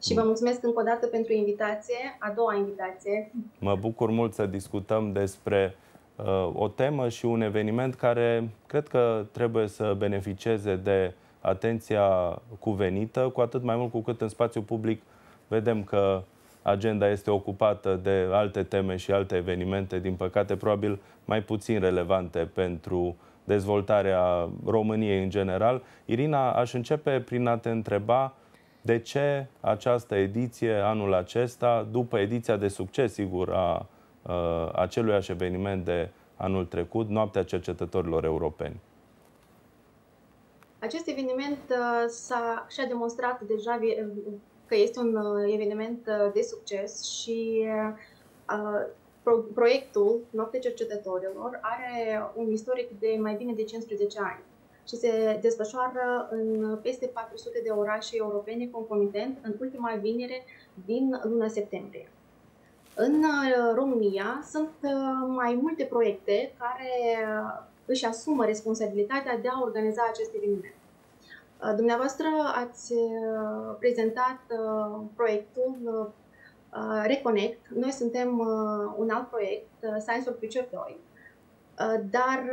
N: Și vă mulțumesc încă o dată pentru invitație, a doua invitație.
A: Mă bucur mult să discutăm despre uh, o temă și un eveniment care cred că trebuie să beneficieze de atenția cuvenită, cu atât mai mult cu cât în spațiu public vedem că agenda este ocupată de alte teme și alte evenimente, din păcate probabil mai puțin relevante pentru dezvoltarea României în general. Irina, aș începe prin a te întreba de ce această ediție, anul acesta, după ediția de succes, sigur, a, a aceluiași eveniment de anul trecut, Noaptea Cercetătorilor Europeni?
N: Acest eveniment uh, s-a, și-a demonstrat deja că este un eveniment de succes și proiectul Noapte Cercetătorilor are un istoric de mai bine de 15 ani și se desfășoară în peste 400 de orașe europene concomitent în ultima vinere din luna septembrie. În uh, România sunt uh, mai multe proiecte care uh, își asumă responsabilitatea de a organiza acest eveniment. Dumneavoastră ați prezentat proiectul Reconnect. Noi suntem un alt proiect, Science of Future 2, dar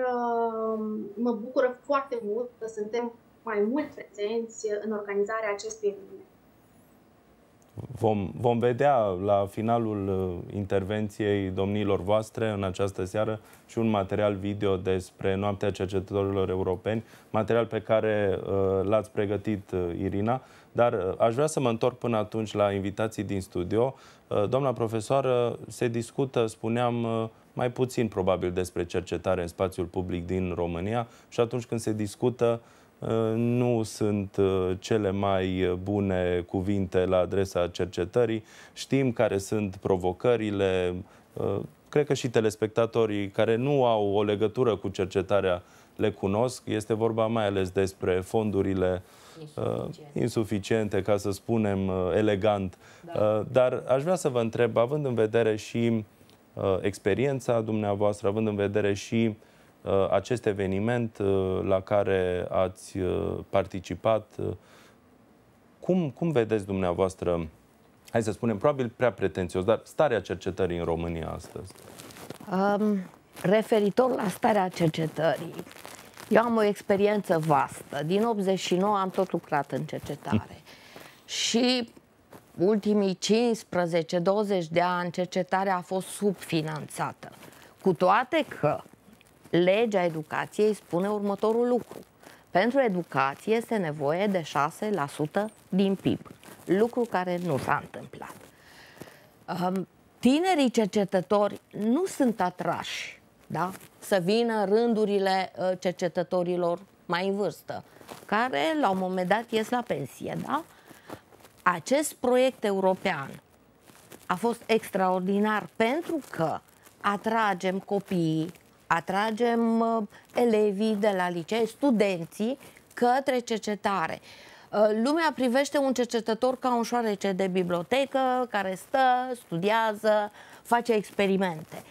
N: mă bucură foarte mult că suntem mai mult prezenți în organizarea acestui eveniment.
A: Vom, vom vedea la finalul uh, intervenției domnilor voastre în această seară și un material video despre Noaptea Cercetătorilor Europeni, material pe care uh, l-ați pregătit, uh, Irina, dar uh, aș vrea să mă întorc până atunci la invitații din studio. Uh, doamna profesoară, se discută, spuneam, uh, mai puțin probabil despre cercetare în spațiul public din România și atunci când se discută uh, Uh, nu sunt uh, cele mai bune cuvinte la adresa cercetării. Știm care sunt provocările. Uh, cred că și telespectatorii care nu au o legătură cu cercetarea le cunosc. Este vorba mai ales despre fondurile insuficiente, insuficiente ca să spunem elegant. Da. Dar aș vrea să vă întreb, având în vedere și experiența dumneavoastră, având în vedere și uh, Uh, acest eveniment uh, la care ați uh, participat. Cum, cum vedeți dumneavoastră, hai să spunem, probabil prea pretențios, dar starea cercetării în România astăzi?
L: Um, referitor la starea cercetării, eu am o experiență vastă. Din 89 am tot lucrat în cercetare. și ultimii 15-20 de ani cercetarea a fost subfinanțată. Cu toate că legea educației spune următorul lucru. Pentru educație este nevoie de 6% din PIB, lucru care nu s-a întâmplat. Tinerii cercetători nu sunt atrași da? să vină rândurile ă, cercetătorilor mai în vârstă, care la un moment dat ies la pensie. Da? Acest proiect european a fost extraordinar pentru că atragem copiii atragem uh, elevii de la licee, studenții, către cercetare. Uh, lumea privește un cercetător ca un șoarece de bibliotecă care stă, studiază, face experimente.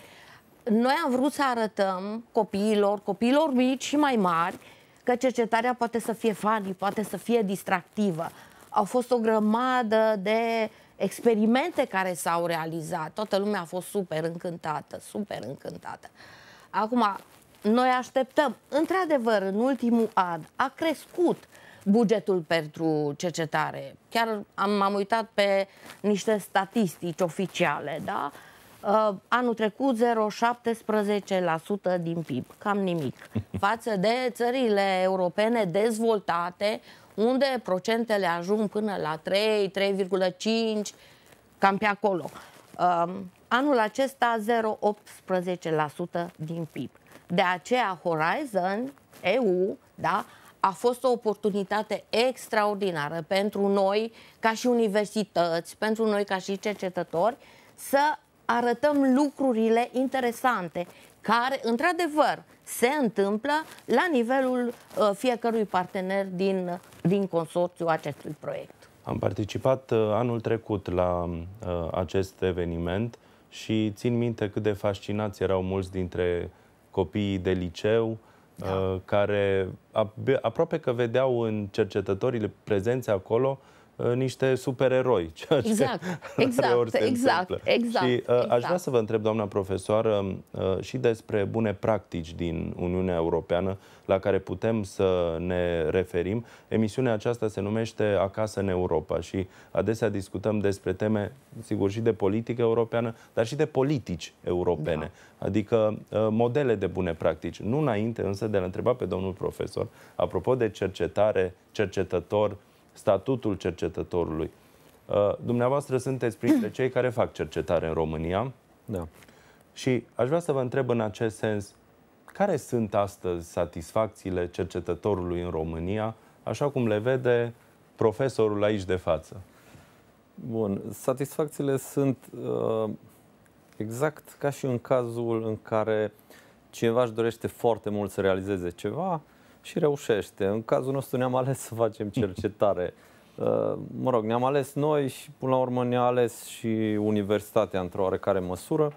L: Noi am vrut să arătăm copiilor, copiilor mici și mai mari, că cercetarea poate să fie funny, poate să fie distractivă. Au fost o grămadă de experimente care s-au realizat. Toată lumea a fost super încântată, super încântată. Acum, noi așteptăm, într-adevăr, în ultimul an a crescut bugetul pentru cercetare. Chiar am, m-am uitat pe niște statistici oficiale, da? Uh, anul trecut 0,17% din PIB, cam nimic. Față de țările europene dezvoltate, unde procentele ajung până la 3, 3,5, cam pe acolo. Uh, anul acesta 0,18% din PIB. De aceea Horizon EU da, a fost o oportunitate extraordinară pentru noi ca și universități, pentru noi ca și cercetători, să arătăm lucrurile interesante care, într-adevăr, se întâmplă la nivelul uh, fiecărui partener din, din consorțiul acestui proiect.
A: Am participat uh, anul trecut la uh, acest eveniment și țin minte cât de fascinați erau mulți dintre copiii de liceu, da. uh, care aproape că vedeau în cercetătorile prezenți acolo uh, niște supereroi.
L: Ceea ce exact, exact, exact, exact.
A: Și uh,
L: exact.
A: aș vrea să vă întreb, doamna profesoară, uh, și despre bune practici din Uniunea Europeană la care putem să ne referim. Emisiunea aceasta se numește Acasă în Europa și adesea discutăm despre teme, sigur, și de politică europeană, dar și de politici europene, da. adică uh, modele de bune practici. Nu înainte însă de a întreba pe domnul profesor, apropo de cercetare, cercetător, statutul cercetătorului. Uh, dumneavoastră sunteți printre cei care fac cercetare în România.
B: Da.
A: Și aș vrea să vă întreb în acest sens, care sunt astăzi satisfacțiile cercetătorului în România, așa cum le vede profesorul aici de față?
M: Bun, satisfacțiile sunt uh, exact ca și în cazul în care cineva își dorește foarte mult să realizeze ceva și reușește. În cazul nostru ne-am ales să facem cercetare. Uh, mă rog, ne-am ales noi și până la urmă ne-a ales și universitatea într-o oarecare măsură.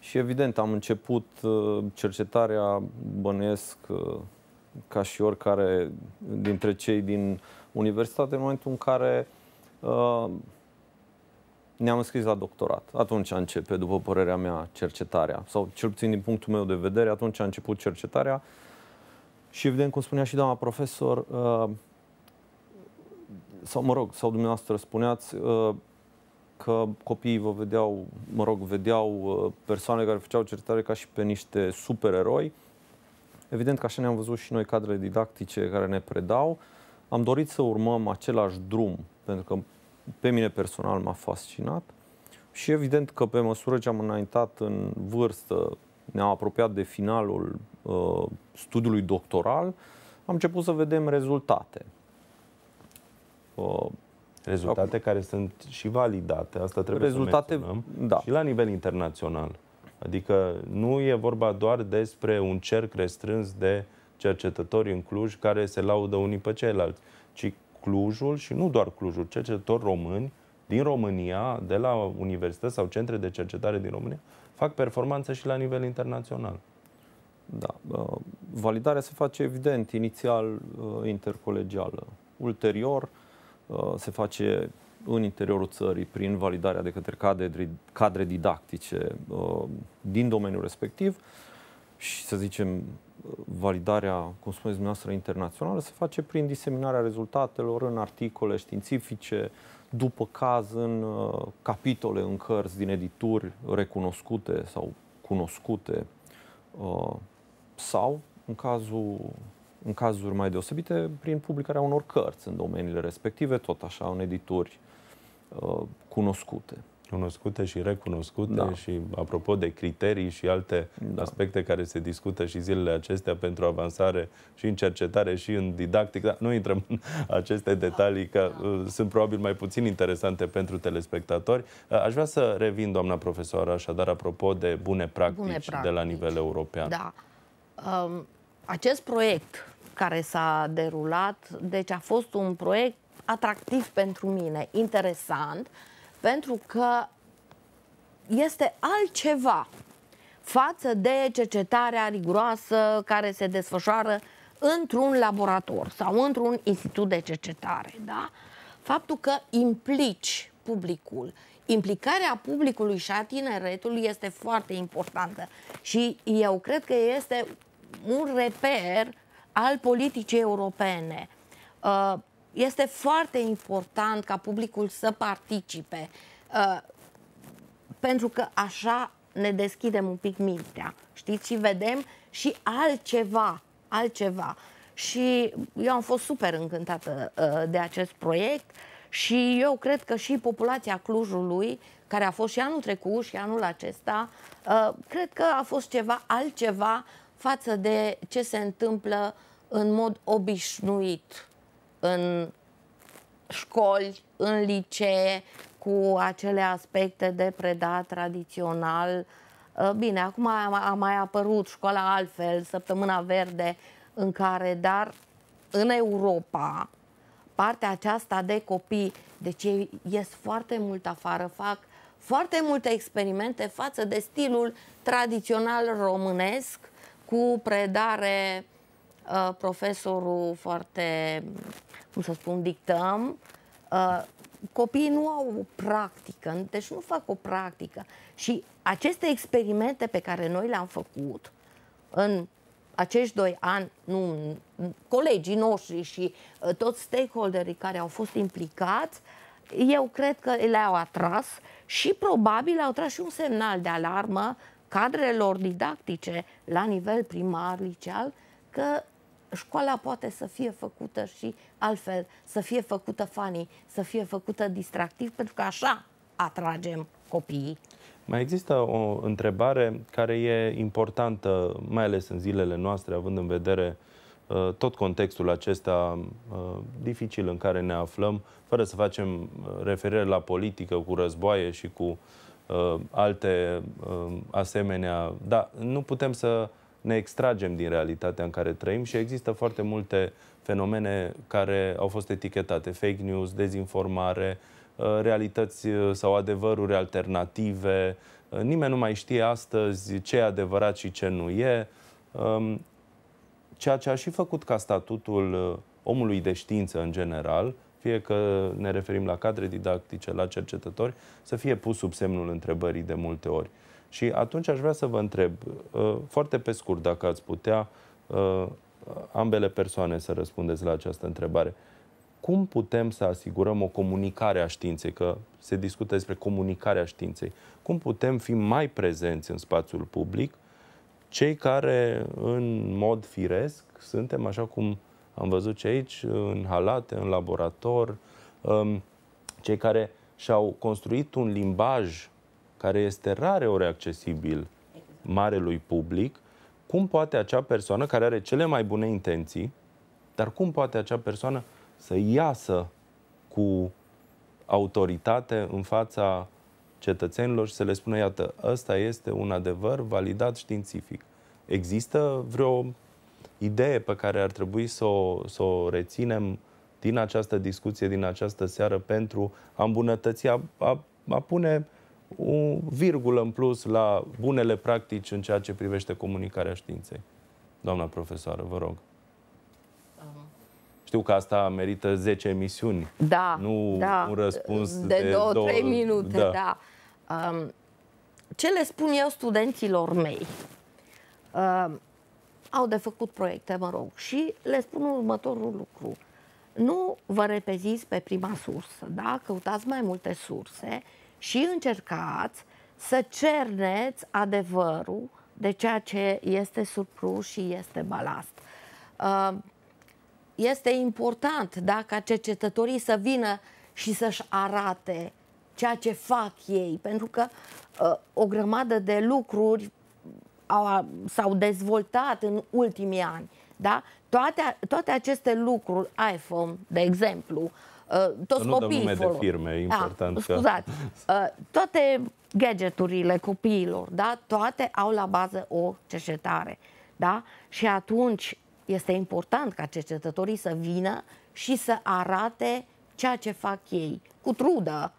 M: Și evident am început uh, cercetarea, bănuiesc, uh, ca și oricare dintre cei din universitate, în momentul în care ne-am înscris la doctorat. Atunci începe, după părerea mea, cercetarea. Sau cel puțin din punctul meu de vedere, atunci a început cercetarea. Și evident, cum spunea și doamna profesor, uh, sau mă rog, sau dumneavoastră spuneați uh, că copiii vă vedeau, mă rog, vedeau uh, persoane care făceau cercetare ca și pe niște supereroi. Evident că așa ne-am văzut și noi cadrele didactice care ne predau. Am dorit să urmăm același drum, pentru că pe mine personal m-a fascinat și evident că pe măsură ce am înaintat în vârstă, ne-am apropiat de finalul uh, studiului doctoral, am început să vedem rezultate.
A: Uh, rezultate care sunt și validate, asta trebuie
M: rezultate,
A: să menționăm,
M: da.
A: și la nivel internațional. Adică nu e vorba doar despre un cerc restrâns de cercetători în Cluj care se laudă unii pe ceilalți, ci Clujul și nu doar Clujul, cercetători români din România, de la universități sau centre de cercetare din România, fac performanță și la nivel internațional.
M: Da. Validarea se face evident, inițial uh, intercolegială. Ulterior uh, se face în interiorul țării prin validarea de către cadre, cadre didactice uh, din domeniul respectiv și să zicem validarea, cum spuneți dumneavoastră, internațională se face prin diseminarea rezultatelor în articole științifice, după caz în uh, capitole, în cărți din edituri recunoscute sau cunoscute uh, sau, în, cazul, în cazuri mai deosebite, prin publicarea unor cărți în domeniile respective, tot așa, în edituri uh, cunoscute
A: cunoscute și recunoscute da. și apropo de criterii și alte da. aspecte care se discută și zilele acestea pentru avansare și în cercetare și în didactică. Da, nu intrăm în aceste detalii că da. Uh, sunt probabil mai puțin interesante pentru telespectatori. Uh, aș vrea să revin, doamna profesoară, așadar apropo de bune practici, bune practici. de la nivel european.
L: Da. Um, acest proiect care s-a derulat, deci a fost un proiect atractiv pentru mine, interesant, pentru că este altceva față de cercetarea riguroasă care se desfășoară într-un laborator sau într-un institut de cercetare. Da? Faptul că implici publicul, implicarea publicului și a tineretului este foarte importantă și eu cred că este un reper al politicii europene. Uh, este foarte important ca publicul să participe, uh, pentru că așa ne deschidem un pic mintea, știți, și vedem și altceva, altceva. Și eu am fost super încântată uh, de acest proiect și eu cred că și populația Clujului, care a fost și anul trecut și anul acesta, uh, cred că a fost ceva altceva față de ce se întâmplă în mod obișnuit în școli, în licee, cu acele aspecte de predat tradițional. Uh, bine, acum a mai apărut școala altfel, săptămâna verde, în care, dar în Europa, partea aceasta de copii, deci ei ies foarte mult afară, fac foarte multe experimente față de stilul tradițional românesc, cu predare uh, profesorul foarte, cum să spun, dictăm. Uh, copiii nu au o practică, deci nu fac o practică. Și aceste experimente pe care noi le-am făcut în acești doi ani, nu, colegii noștri și uh, toți stakeholderii care au fost implicați, eu cred că le-au atras și probabil au tras și un semnal de alarmă cadrelor didactice la nivel primar, liceal, că școala poate să fie făcută și altfel, să fie făcută funny, să fie făcută distractiv, pentru că așa atragem copiii.
A: Mai există o întrebare care e importantă, mai ales în zilele noastre, având în vedere uh, tot contextul acesta uh, dificil în care ne aflăm, fără să facem uh, referire la politică cu războaie și cu alte asemenea. Da, nu putem să ne extragem din realitatea în care trăim și există foarte multe fenomene care au fost etichetate, fake news, dezinformare, realități sau adevăruri alternative. Nimeni nu mai știe astăzi ce e adevărat și ce nu e. Um, ceea ce a și făcut ca statutul uh, omului de știință în general, fie că ne referim la cadre didactice, la cercetători, să fie pus sub semnul întrebării de multe ori. Și atunci aș vrea să vă întreb, uh, foarte pe scurt, dacă ați putea, uh, ambele persoane să răspundeți la această întrebare. Cum putem să asigurăm o comunicare a științei, că se discută despre comunicarea științei, cum putem fi mai prezenți în spațiul public? Cei care, în mod firesc, suntem, așa cum am văzut ce aici, în halate, în laborator, um, cei care și-au construit un limbaj care este rare ori accesibil marelui public, cum poate acea persoană care are cele mai bune intenții, dar cum poate acea persoană să iasă cu autoritate în fața cetățenilor și să le spună, iată, ăsta este un adevăr validat științific. Există vreo idee pe care ar trebui să o, să o reținem din această discuție, din această seară, pentru a îmbunătăți, a, a, a pune o virgulă în plus la bunele practici în ceea ce privește comunicarea științei. Doamna profesoară, vă rog. Știu că asta merită 10 emisiuni,
L: da,
A: nu
L: da,
A: un răspuns
L: de, de 2-3 minute. Da. da. Um, ce le spun eu studenților mei? Uh, au de făcut proiecte, mă rog, și le spun următorul lucru. Nu vă repeziți pe prima sursă, da? Căutați mai multe surse și încercați să cerneți adevărul de ceea ce este surplus și este balast. Uh, este important da, ca cercetătorii să vină și să-și arate ceea ce fac ei, pentru că uh, o grămadă de lucruri au, s-au dezvoltat în ultimii ani. Da? Toate, toate aceste lucruri, iPhone, de exemplu, uh, toți
A: nu
L: copiii
A: nume de firme, e
L: ah,
A: important.
L: Ah, scuzați, uh, toate gadgeturile copiilor, da? toate au la bază o cercetare. Da? Și atunci este important ca cercetătorii să vină și să arate ceea ce fac ei, cu trudă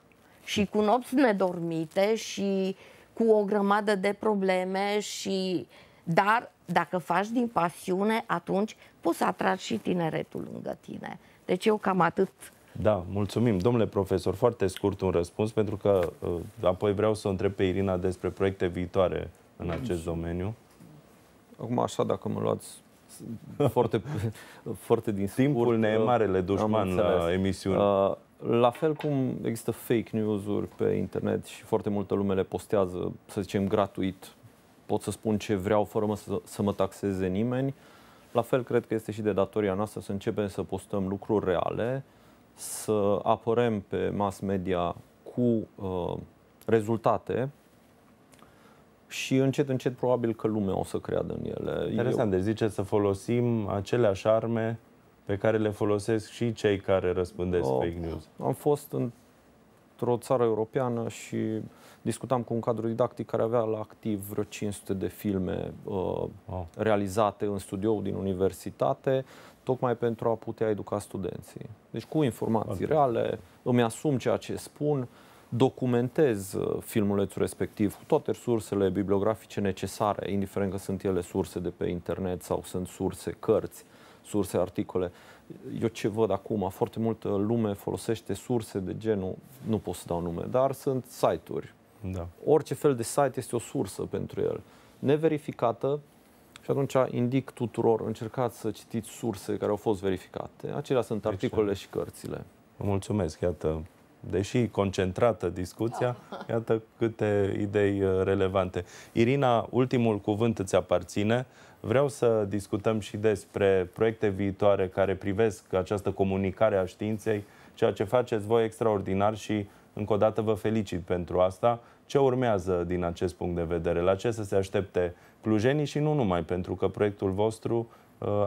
L: și cu nopți nedormite și cu o grămadă de probleme și dar dacă faci din pasiune, atunci poți să atragi și tineretul lângă tine. Deci eu cam atât.
A: Da, mulțumim. Domnule profesor, foarte scurt un răspuns, pentru că uh, apoi vreau să o întreb pe Irina despre proiecte viitoare în acest domeniu.
M: Acum așa, dacă mă luați foarte, foarte din
A: Timpul ne e marele dușman la emisiune. Uh,
M: la fel cum există fake news-uri pe internet și foarte multă lume le postează, să zicem, gratuit, pot să spun ce vreau fără mă să, să mă taxeze nimeni, la fel cred că este și de datoria noastră să începem să postăm lucruri reale, să apărăm pe mass media cu uh, rezultate și încet, încet probabil că lumea o să creadă în ele.
A: Interesant, Eu... deci zice să folosim aceleași arme pe care le folosesc și cei care răspândesc oh, fake news.
M: Am fost într-o țară europeană și discutam cu un cadru didactic care avea la activ vreo 500 de filme uh, oh. realizate în studio din universitate, tocmai pentru a putea educa studenții. Deci cu informații okay. reale, îmi asum ceea ce spun, documentez uh, filmulețul respectiv cu toate sursele bibliografice necesare, indiferent că sunt ele surse de pe internet sau sunt surse cărți surse, articole. Eu ce văd acum, foarte multă lume folosește surse de genul, nu pot să dau nume, dar sunt site-uri. Da. Orice fel de site este o sursă pentru el. Neverificată, și atunci indic tuturor, încercați să citiți surse care au fost verificate. Acelea sunt articolele și cărțile.
A: Vă mulțumesc, iată, deși concentrată discuția, iată câte idei uh, relevante. Irina, ultimul cuvânt îți aparține. Vreau să discutăm și despre proiecte viitoare care privesc această comunicare a științei, ceea ce faceți voi extraordinar și încă o dată vă felicit pentru asta. Ce urmează din acest punct de vedere? La ce să se aștepte clujenii și nu numai, pentru că proiectul vostru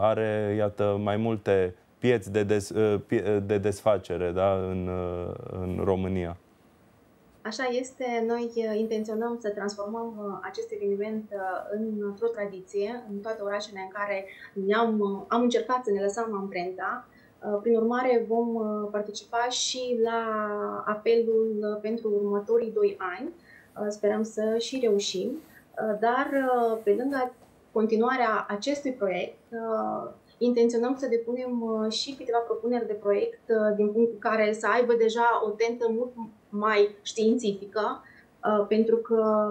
A: are, iată, mai multe pieți de, des, de desfacere da, în, în România.
N: Așa este, noi intenționăm să transformăm acest eveniment într-o tradiție în toate orașele în care ne-am, am încercat să ne lăsăm amprenta Uh, prin urmare, vom uh, participa și la apelul pentru următorii doi ani. Uh, sperăm să și reușim. Dar, pe lângă continuarea acestui proiect, intenționăm să depunem și câteva propuneri de proiect din punct care să aibă deja o tentă mult mai științifică, Uh, pentru că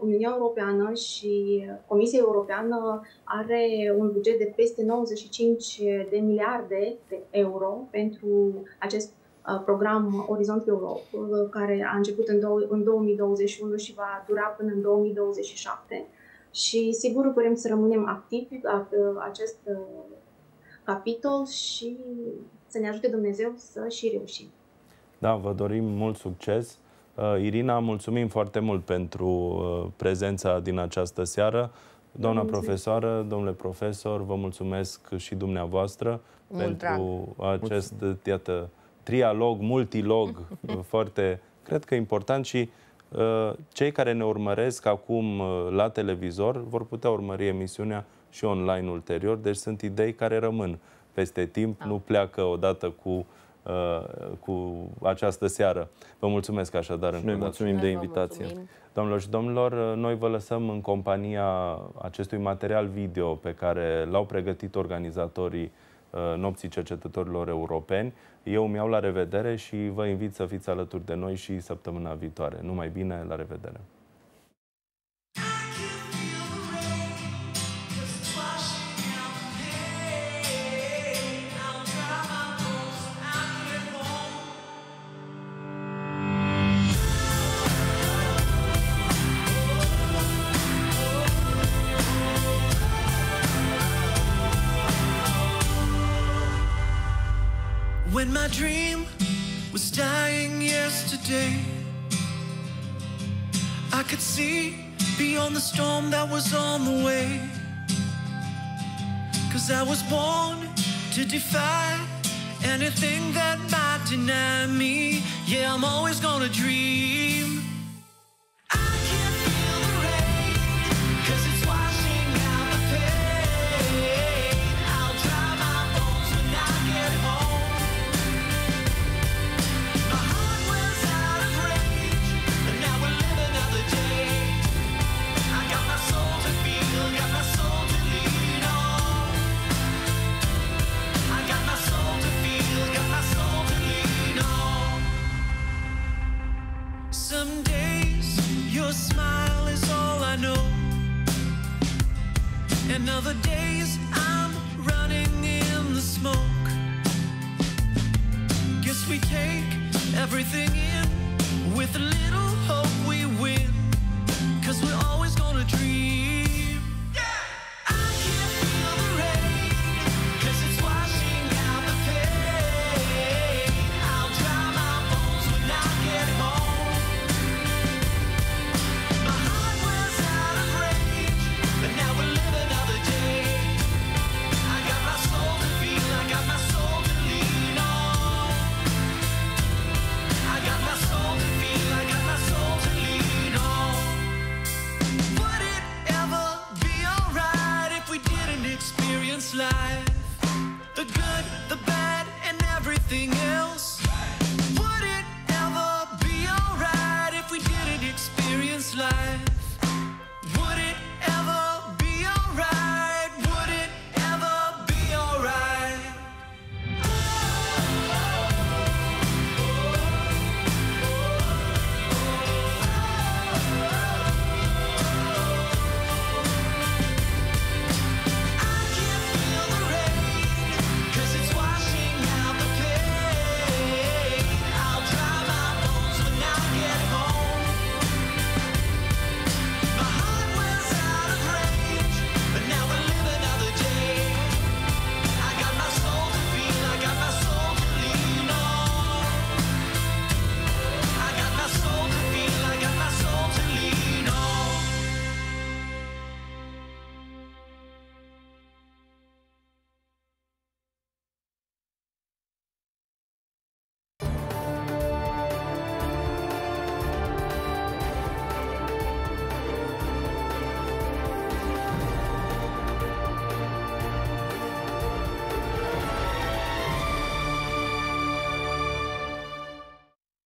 N: Uniunea Europeană și Comisia Europeană are un buget de peste 95 de miliarde de euro pentru acest uh, program Orizont Europe, uh, care a început în 2021 și va dura până în 2027. Și sigur vrem să rămânem activi la acest capitol și să ne ajute Dumnezeu să și reușim.
A: Da, vă dorim mult succes Uh, Irina, mulțumim foarte mult pentru uh, prezența din această seară. Doamna mulțumim. profesoară, domnule profesor, vă mulțumesc și dumneavoastră mult pentru drag. acest, iată, trialog, multilog, foarte, cred că important și uh, cei care ne urmăresc acum uh, la televizor vor putea urmări emisiunea și online ulterior, deci sunt idei care rămân peste timp, da. nu pleacă odată cu Uh, cu această seară. Vă mulțumesc așadar
M: și Noi mulțumim de invitație.
A: Domnilor și domnilor, uh, noi vă lăsăm în compania acestui material video pe care l-au pregătit organizatorii uh, Nopții Cercetătorilor Europeni. Eu mi-au la revedere și vă invit să fiți alături de noi și săptămâna viitoare. Numai bine, la revedere! My dream was dying yesterday, I could see beyond the storm that was on the way. Cause I was born to defy anything that might deny me. Yeah, I'm always gonna dream.